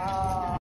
Ah.